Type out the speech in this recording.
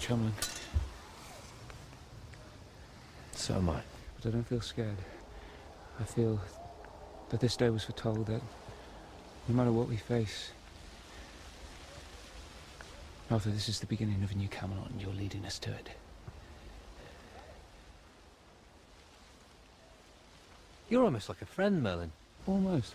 Chumlin. So am I. But I don't feel scared. I feel that this day was foretold that no matter what we face, Arthur, this is the beginning of a new Camelot and you're leading us to it. You're almost like a friend, Merlin. Almost.